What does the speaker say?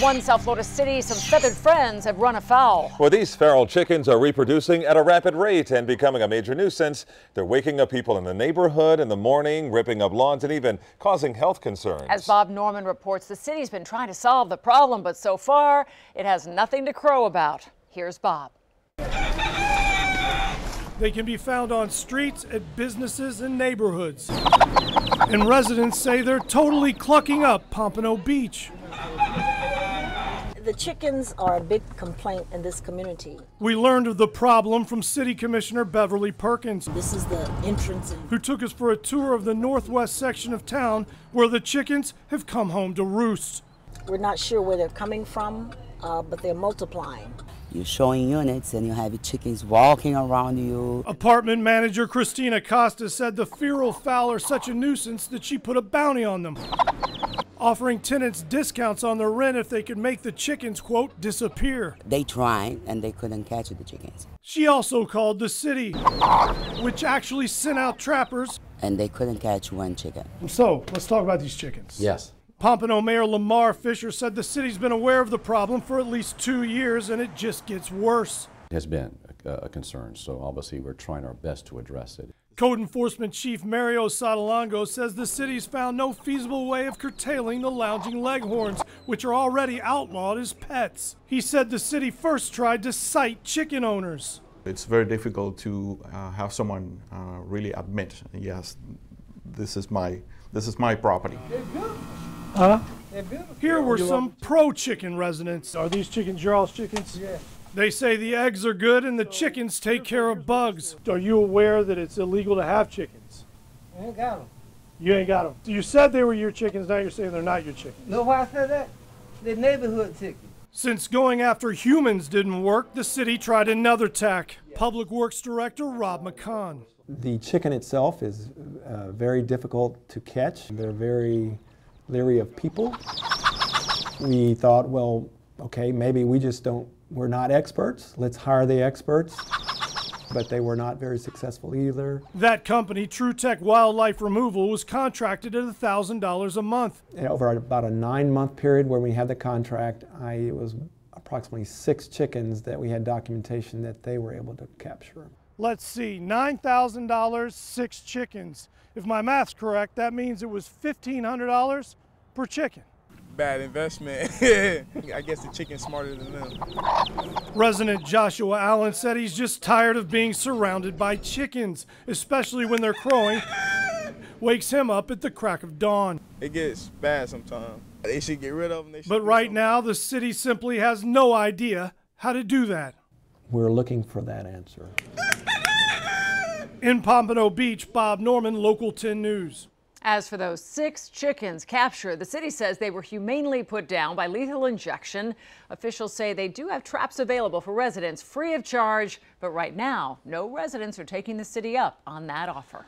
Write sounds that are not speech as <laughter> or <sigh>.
One South Florida city, some feathered friends have run afoul. Well, these feral chickens are reproducing at a rapid rate and becoming a major nuisance. They're waking up people in the neighborhood in the morning, ripping up lawns, and even causing health concerns. As Bob Norman reports, the city's been trying to solve the problem, but so far, it has nothing to crow about. Here's Bob. They can be found on streets, at businesses, and neighborhoods. And residents say they're totally clucking up Pompano Beach. The chickens are a big complaint in this community. We learned of the problem from City Commissioner Beverly Perkins, This is the entrance. Who took us for a tour of the northwest section of town where the chickens have come home to roost. we're not sure where they're coming from, uh, but they're multiplying. You're showing units and you have your chickens walking around you. Apartment manager Christina Costa said the feral fowl are such a nuisance that she put a bounty on them, offering tenants discounts on their rent if they could make the chickens, quote, disappear. They tried and they couldn't catch the chickens. She also called the city, which actually sent out trappers. And they couldn't catch one chicken. So let's talk about these chickens. Yes. Pompano Mayor Lamar Fisher said the city's been aware of the problem for at least two years and it just gets worse. It has been a, a concern, so obviously we're trying our best to address it. Code Enforcement Chief Mario Sotolongo says the city's found no feasible way of curtailing the lounging leghorns, which are already outlawed as pets. He said the city first tried to cite chicken owners. It's very difficult to uh, have someone uh, really admit, yes, this is my this is my property. Here were some pro chicken residents. Are these chickens your all's chickens? Yeah. They say the eggs are good and the chickens take care of bugs. Are you aware that it's illegal to have chickens? I ain't got them. You ain't got them. You said they were your chickens, now you're saying they're not your chickens. Know why I said that? The neighborhood chicken. Since going after humans didn't work, the city tried another tack. Public Works Director Rob McCaughan. The chicken itself is uh, very difficult to catch. They're very leery of people. We thought, well, okay, maybe we just don't, we're not experts. Let's hire the experts. But they were not very successful either. That company, True Tech Wildlife Removal, was contracted at $1,000 a month. And over about a nine month period where we had the contract, I, it was approximately six chickens that we had documentation that they were able to capture. Let's see, $9,000, six chickens. If my math's correct, that means it was $1,500 per chicken. Bad investment. <laughs> I guess the chicken's smarter than them. Resident Joshua Allen said he's just tired of being surrounded by chickens, especially when they're crowing. Wakes him up at the crack of dawn. It gets bad sometimes. They should get rid of them. They But right something. now, the city simply has no idea how to do that. We're looking for that answer. In Pompano Beach, Bob Norman, Local 10 News. As for those six chickens captured, the city says they were humanely put down by lethal injection. Officials say they do have traps available for residents free of charge, but right now, no residents are taking the city up on that offer.